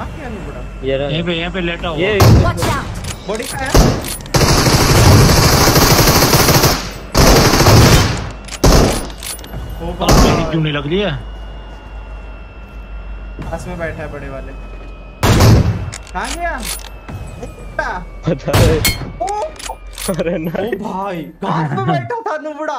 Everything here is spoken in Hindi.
कहाँ यहीं पे यहीं पे लेटा हुआ। ये Watch out! बॉडी का है। ओ और तो क्यों नहीं लग रही है? पास में बैठा है बड़े वाले। कहाँ गया? पता है ओ। अरे ओ भाई घास पे बैठा था नुबड़ा?